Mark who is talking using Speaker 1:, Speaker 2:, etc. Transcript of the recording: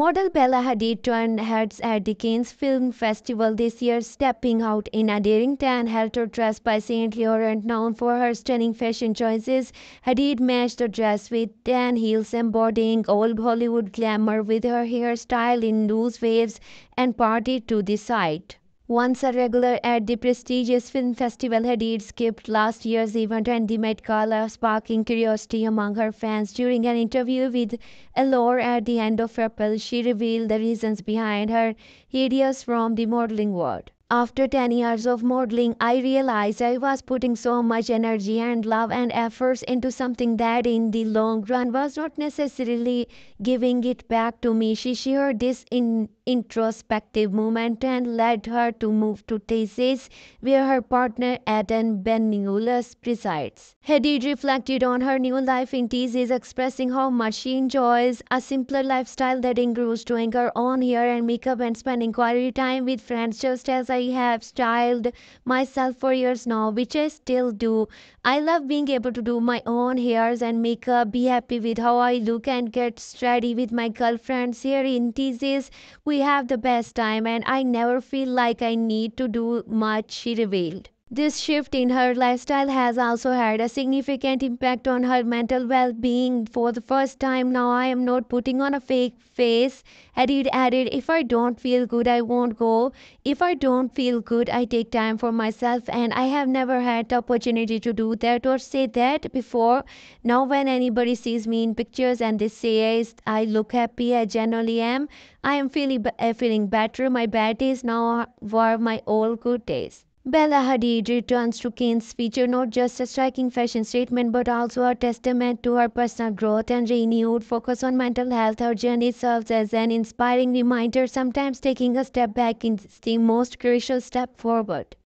Speaker 1: Model Bella Hadid turned heads at the Cannes Film Festival this year, stepping out in a daring tan halter dress by Saint Laurent. Known for her stunning fashion choices, Hadid matched the dress with tan heels, embodying old Hollywood glamour with her hair styled in loose waves and parted to the side. Once a regular at the prestigious film festival, Hadid skipped last year's event and the Met Gala, sparking curiosity among her fans. During an interview with Allure at the end of April, she revealed the reasons behind her hiatus from the modeling world. After 10 years of modeling, I realized I was putting so much energy and love and efforts into something that in the long run was not necessarily giving it back to me. She shared this in introspective moment and led her to move to Texas, where her partner Adan Banuelos presides. Hadid reflected on her new life in Texas, expressing how much she enjoys a simpler lifestyle that includes doing her own hair and makeup and spending quality time with friends, just as I have styled myself for years now, which I still do. I love being able to do my own hairs and makeup, be happy with how I look, and get ready with my girlfriends here in Texas. We have the best time and I never feel like I need to do much, she revealed. This shift in her lifestyle has also had a significant impact on her mental well being. For the first time now, I am not putting on a fake face. Hadid added, If I don't feel good, I won't go. If I don't feel good, I take time for myself, and I have never had the opportunity to do that or say that before. Now, when anybody sees me in pictures and they say I look happy, I generally am. I am feeling, uh, feeling better. My bad days now were my old good days. Bella Hadid returns to Cannes feature not just a striking fashion statement but also a testament to her personal growth and renewed focus on mental health. Her journey serves as an inspiring reminder, sometimes taking a step back is the most crucial step forward.